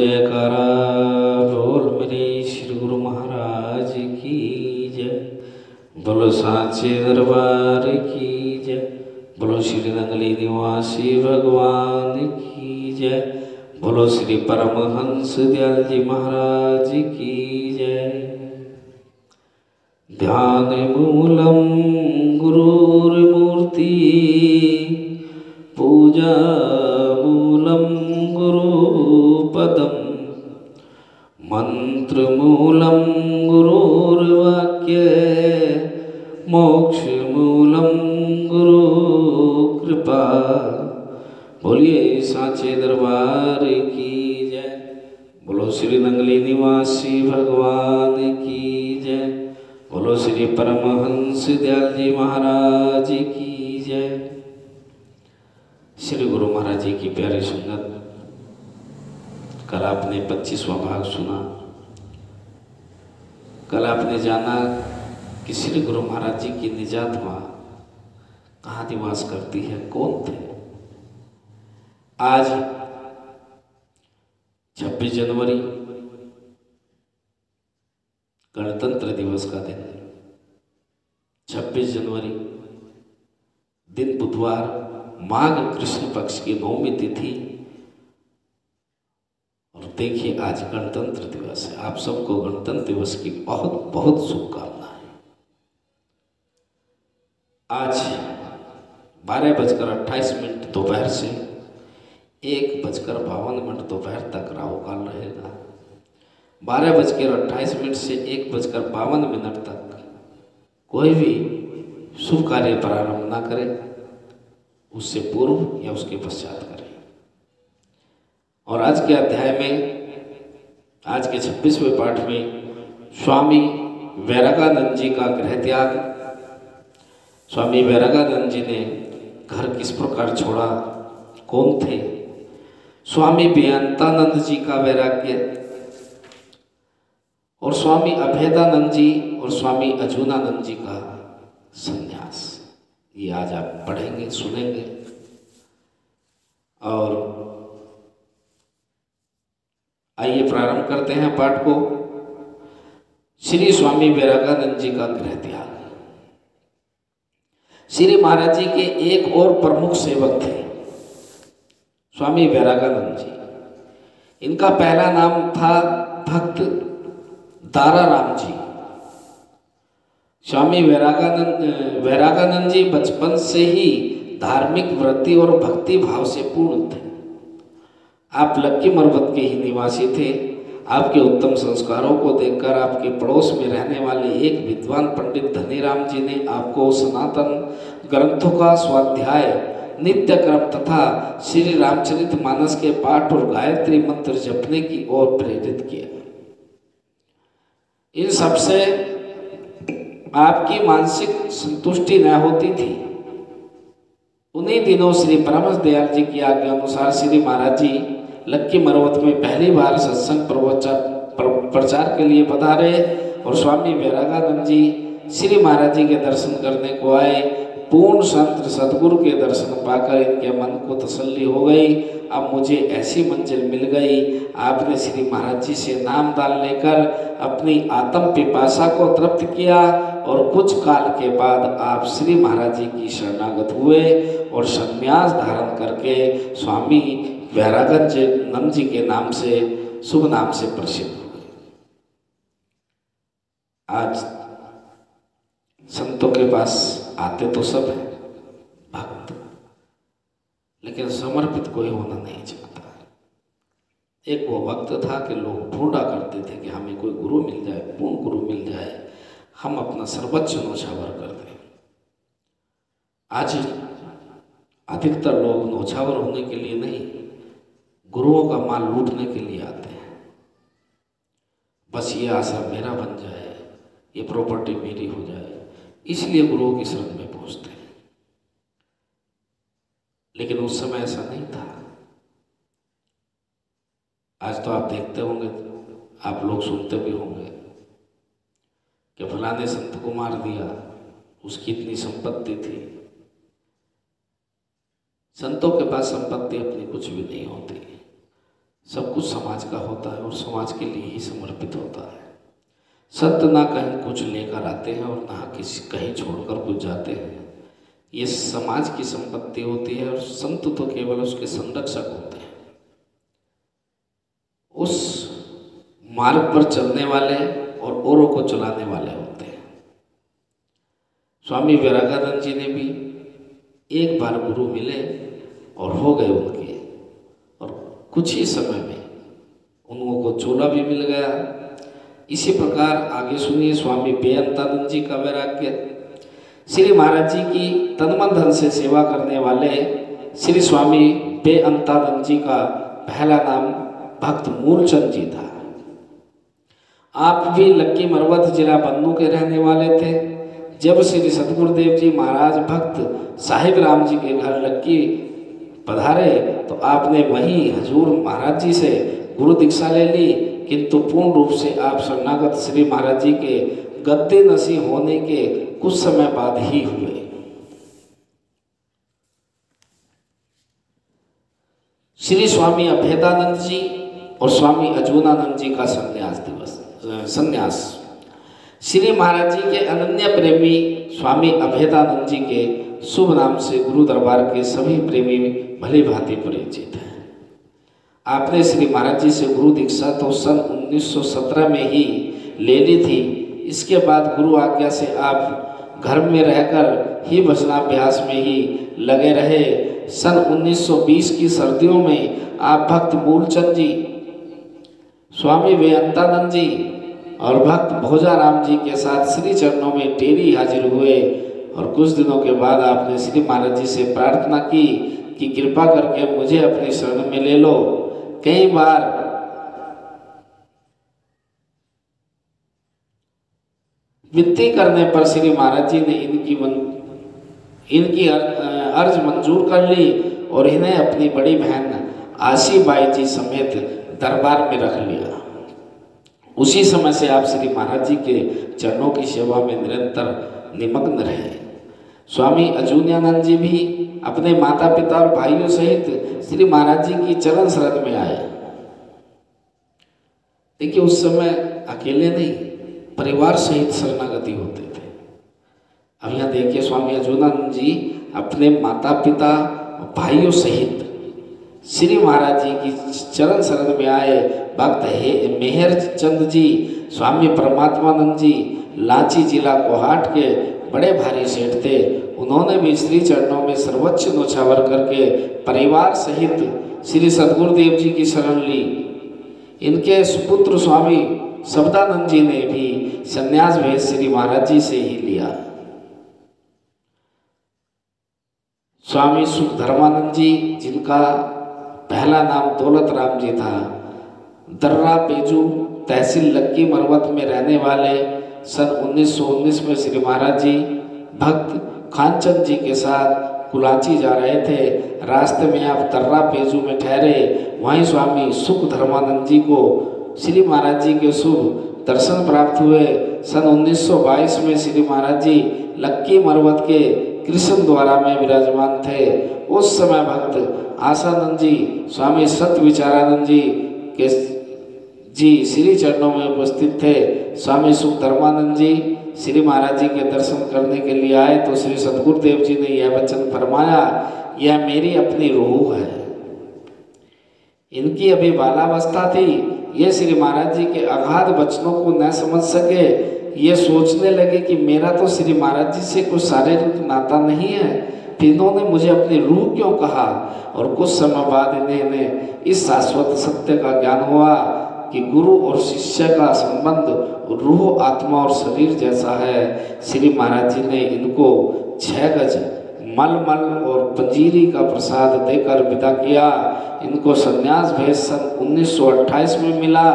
जयकारा बोल मेरे श्री गुरु महाराज की जय। बोलो सांचे दरबार की जय। बोलो श्री नंगली निवासी भगवान की जय। बोलो श्री परमहंस दयाल जी महाराज की जय। ध्यान मूलम गुरुर्मूर्ति, पूजा बोलिए, साचे दरबार की जय। बोलो, श्री नंगली निवासी भगवान की जय। बोलो, श्री परमहंस दयाल जी महाराज की जय। श्री गुरु महाराज जी की प्यारी सुंदर कल आपने पच्चीसवा भाग सुना। कल आपने जाना कि श्री गुरु महाराज जी की निजात माँ कहाँ निवास करती है? कौन थे? आज 26 जनवरी गणतंत्र दिवस का दिन 26 जनवरी, दिन बुधवार, माघ कृष्ण पक्ष की नौमी तिथि। और देखिए, आज गणतंत्र दिवस है। आप सबको गणतंत्र दिवस की बहुत बहुत शुभकामनाएँ। आज बारह बजकर अट्ठाईस मिनट दोपहर से एक बजकर बावन मिनट दोपहर तक राहु काल रहेगा। बारह बजकर अट्ठाईस मिनट से एक बजकर बावन मिनट तक कोई भी शुभ कार्य प्रारंभ ना करें, उससे पूर्व या उसके पश्चात करें। और आज के अध्याय में, आज के छब्बीसवें पाठ में स्वामी वैरागानंद जी का गृह त्याग। स्वामी वैरागानंद जी ने घर किस प्रकार छोड़ा, कौन थे स्वामी बेअंतानंद जी का वैराग्य, और स्वामी अभेदानंद जी, और स्वामी अजूनानंद जी का संन्यास। ये आज आप पढ़ेंगे, सुनेंगे। और आइए प्रारंभ करते हैं पाठ को। श्री स्वामी वैरागानंद जी का गृह त्याग। श्री महाराज जी के एक और प्रमुख सेवक थे। स्वामी वैरागानंद जी। इनका पहला नाम था भक्त दाराराम जी। स्वामी वैरागानंद वैरागानंद जी बचपन से ही धार्मिक वृत्ति और भक्ति भाव से पूर्ण थे। आप लक्की मरबत के ही निवासी थे। आपके उत्तम संस्कारों को देखकर आपके पड़ोस में रहने वाले एक विद्वान पंडित धनीराम जी ने आपको सनातन ग्रंथों का स्वाध्याय नित्य क्रम तथा श्री रामचरित मानस के पाठ और गायत्री मंत्र जपने की ओर प्रेरित किया। इन सबसे आपकी मानसिक संतुष्टि न होती थी। उन्हीं दिनों श्री परमस दयाल जी की आज्ञा अनुसार श्री महाराज जी लक्की मरवत में पहली बार सत्संग प्रवचन प्रचार के लिए पधारे और स्वामी वैरागानंद जी, श्री महाराज जी के दर्शन करने को आए। पूर्ण संत सदगुरु के दर्शन पाकर इनके मन को तसल्ली हो गई। अब मुझे ऐसी मंजिल मिल गई। आपने श्री महाराज जी से नाम दान लेकर अपनी आत्म पिपाशा को तृप्त किया और कुछ काल के बाद आप श्री महाराज जी की शरणागत हुए और संन्यास धारण करके स्वामी वैरागंज नंद जी के नाम से, शुभ नाम से प्रसिद्ध हुए आज संतों के पास आते तो सब हैं, भक्त। लेकिन समर्पित कोई होना नहीं चाहता। एक वो वक्त था कि लोग ढूंढा करते थे कि हमें कोई गुरु मिल जाए, पूर्ण गुरु मिल जाए, हम अपना सर्वोच्च नौछावर कर दें। आज अधिकतर लोग नौछावर होने के लिए नहीं, गुरुओं का माल लूटने के लिए आते हैं। बस ये आश्रम मेरा बन जाए, ये प्रॉपर्टी मेरी हो जाए। इसलिए गुरुओं की शरण में पहुँचते हैं। लेकिन उस समय ऐसा नहीं था। आज तो आप देखते होंगे, आप लोग सुनते भी होंगे कि फलाने संत को मार दिया, उसकी इतनी संपत्ति थी। संतों के पास संपत्ति अपनी कुछ भी नहीं होती। सब कुछ समाज का होता है और समाज के लिए ही समर्पित होता है। संत ना कहीं कुछ लेकर आते हैं और ना किसी कहीं छोड़कर कुछ जाते हैं। ये समाज की संपत्ति होती है और संत तो केवल उसके संरक्षक होते हैं। उस मार्ग पर चलने वाले और औरों को चलाने वाले होते हैं। स्वामी विरागानंद जी ने भी एक बार गुरु मिले और हो गए उनके। और कुछ ही समय में उनको चोला भी मिल गया। इसी प्रकार आगे सुनिए स्वामी बेअंतानंद जी का वैराग्य। श्री महाराज जी की तनमन धन से सेवा करने वाले श्री स्वामी बेअंतानंद जी का पहला नाम भक्त मूलचंद जी था। आप भी लक्की मरवत जिला बन्नू के रहने वाले थे। जब श्री सतगुरुदेव जी महाराज भक्त साहिब राम जी के घर लक्की पधारे तो आपने वहीं हजूर महाराज जी से गुरु दीक्षा ले ली। किंतु पूर्ण रूप से आप शरणागत श्री महाराज जी के गद्दे नसी होने के कुछ समय बाद ही हुए। श्री स्वामी अभेदानंद जी और स्वामी अजूनानंद जी का संन्यास दिवस संन्यास। श्री महाराज जी के अनन्य प्रेमी स्वामी अभेदानंद जी के शुभ नाम से गुरु दरबार के सभी प्रेमी भली भांति परिचित हैं। आपने श्री महाराज जी से गुरु दीक्षा तो सन 1917 में ही ले ली थी। इसके बाद गुरु आज्ञा से आप घर में रहकर ही भजनाभ्यास में ही लगे रहे। सन 1920 की सर्दियों में आप भक्त मूलचंद जी, स्वामी वेअंतानंद जी और भक्त भोजाराम जी के साथ श्री चरणों में टेरी हाजिर हुए और कुछ दिनों के बाद आपने श्री महाराज जी से प्रार्थना की कि कृपा करके मुझे अपनी शरण में ले लो। कई बार वित्ती करने पर श्री महाराज जी ने इनकी मन, इनकी अर्ज़ मंजूर कर ली और इन्हें अपनी बड़ी बहन आशी बाई जी समेत दरबार में रख लिया। उसी समय से आप श्री महाराज जी के चरणों की सेवा में निरंतर निमग्न रहे। स्वामी अजून्यानंद जी भी अपने माता पिता और भाइयों सहित श्री महाराज जी की चरण शरण में आए। देखिए, उस समय अकेले नहीं, परिवार सहित शरणागति होते थे। अब यहाँ देखिए, स्वामी अजूनानंद जी अपने माता पिता भाइयों सहित श्री महाराज जी की चरण शरण में आए। भक्त हे मेहर चंद जी स्वामी परमात्मानंद जी लाची जिला कोहाट के बड़े भारी सेठ थे। उन्होंने भी श्री चरणों में सर्वोच्च नोछावर करके परिवार सहित श्री सदगुरुदेव जी की शरण ली। इनके सुपुत्र स्वामी शब्दानंद जी ने भी संन्यास भेद श्री महाराज जी से ही लिया। स्वामी सुख धर्मानंद जी, जिनका पहला नाम दौलत राम जी था, दर्रा पेजू तहसील लक्की मरवत में रहने वाले सन 1919 में श्री महाराज जी भक्त खानचंद जी के साथ कुलाची जा रहे थे। रास्ते में आप तर्रा पेजू में ठहरे, वहीं स्वामी सुख धर्मानंद जी को श्री महाराज जी के शुभ दर्शन प्राप्त हुए। सन 1922 में श्री महाराज जी लक्की मरवत के कृष्ण द्वारा में विराजमान थे। उस समय भक्त आशानंद जी, स्वामी सत्य विचारानंद जी के जी, श्री चरणों में उपस्थित थे स्वामी सुख धर्मानंद जी श्री महाराज जी के दर्शन करने के लिए आए तो श्री सदगुरुदेव जी ने यह वचन फरमाया, यह मेरी अपनी रूह है। इनकी अभी बालावस्था थी। ये श्री महाराज जी के अगाध वचनों को न समझ सके। ये सोचने लगे कि मेरा तो श्री महाराज जी से कुछ शारीरिक नाता नहीं है। फिर इन्होंने मुझे अपनी रूह क्यों कहा? और कुछ समय बाद इन्हें इस शाश्वत सत्य का ज्ञान हुआ। कि गुरु और शिष्य का संबंध रूह, आत्मा और शरीर जैसा है। श्री महाराज जी ने इनको छह गज मल मल और पंजीरी का प्रसाद देकर विदा किया। इनको संन्यास भेद सन 1928 में मिला।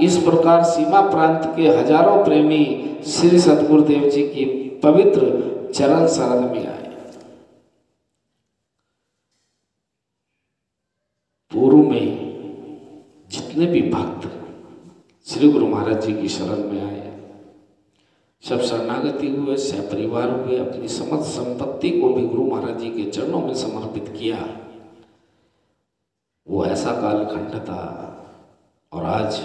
इस प्रकार सीमा प्रांत के हज़ारों प्रेमी श्री सतगुरुदेव जी की पवित्र चरण शरण में आए। पूर्व में जितने भी भक्त श्री गुरु महाराज जी की शरण में आए। सब शरणागति हुए सहपरिवार हुए, अपनी समस्त संपत्ति को भी गुरु महाराज जी के चरणों में समर्पित किया। वो ऐसा कालखंड था और आज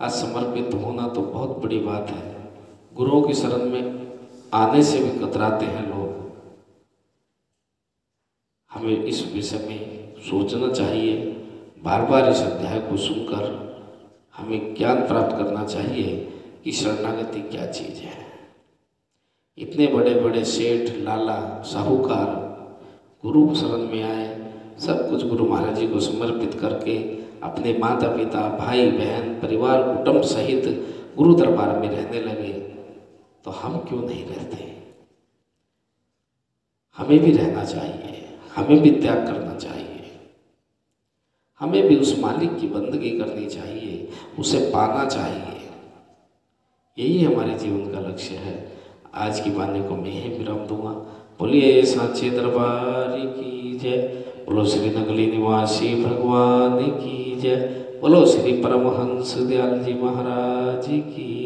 आज समर्पित होना तो बहुत बड़ी बात है। गुरुओं की शरण में आने से भी कतराते हैं लोग। हमें इस विषय में सोचना चाहिए। बार बार इस अध्याय को सुनकर हमें ज्ञान प्राप्त करना चाहिए कि शरणागति क्या चीज़ है। इतने बड़े बड़े सेठ, लाला, साहूकार गुरु शरण में आए, सब कुछ गुरु महाराज जी को समर्पित करके अपने माता पिता भाई, बहन, परिवार, कुटुंब सहित गुरु दरबार में रहने लगे। तो हम क्यों नहीं रहते? हमें भी रहना चाहिए, हमें भी त्याग करना चाहिए। हमें भी उस मालिक की बंदगी करनी चाहिए, उसे पाना चाहिए। यही हमारे जीवन का लक्ष्य है। आज की वाणी को मैं ही विराम दूँगा। बोलिए साचे दरबार की जय। बोलो, श्री नगली निवासी भगवान की जय। बोलो, श्री परमहंस दयाल जी महाराज की